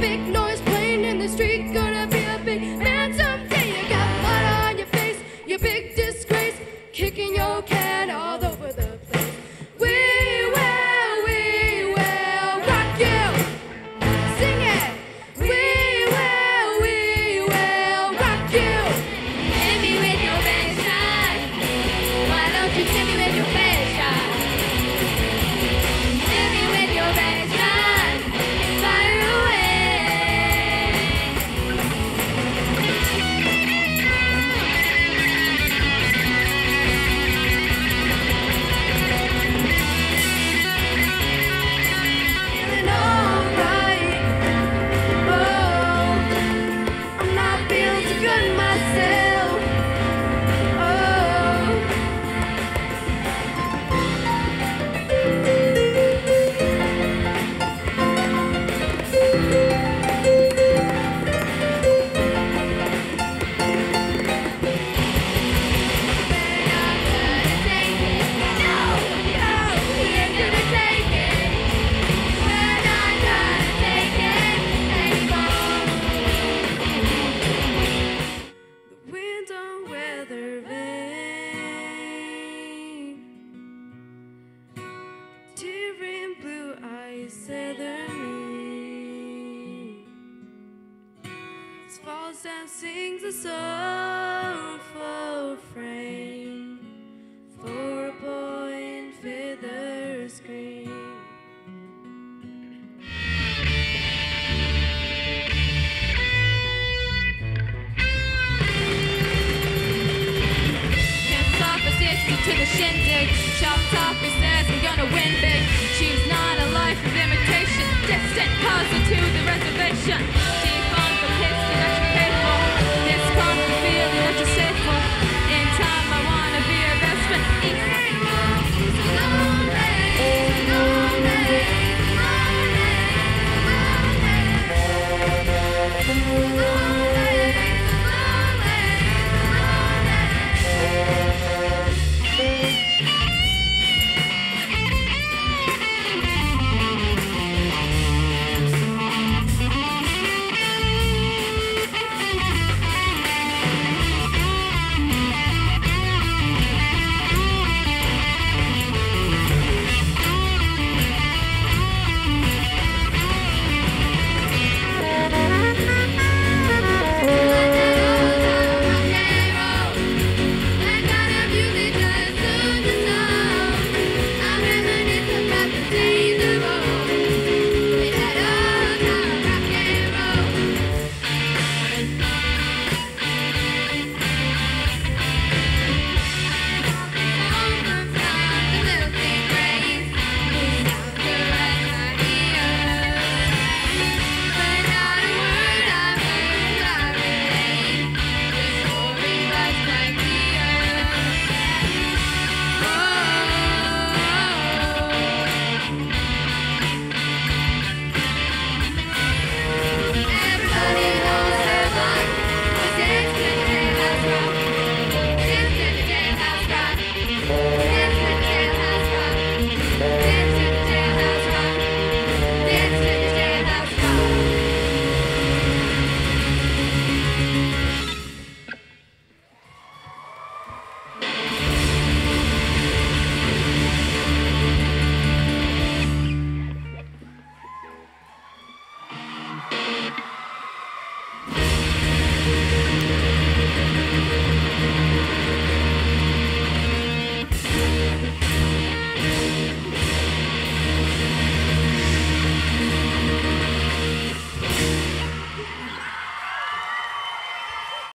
big no Down sings a sorrowful refrain for a boy in feathers green. Pimps off a sister to the shindig. Chopped off he says I'm gonna win big.